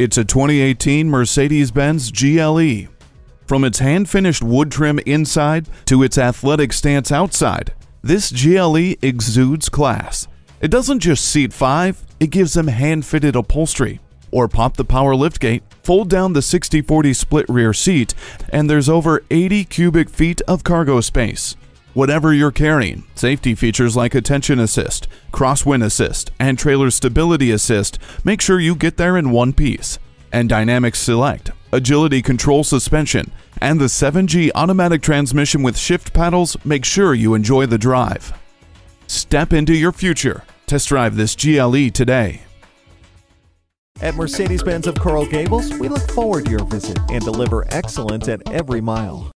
It's a 2018 Mercedes-Benz GLE. From its hand-finished wood trim inside to its athletic stance outside, this GLE exudes class. It doesn't just seat five, it gives them hand-fitted upholstery. Or pop the power liftgate, fold down the 60-40 split rear seat, and there's over 80 cubic feet of cargo space. Whatever you're carrying, safety features like attention assist, crosswind assist, and trailer stability assist make sure you get there in one piece. And Dynamic Select, agility control suspension, and the 7G automatic transmission with shift paddles make sure you enjoy the drive. Step into your future. Test drive this GLE today. At Mercedes Benz of Coral Gables, we look forward to your visit and deliver excellence at every mile.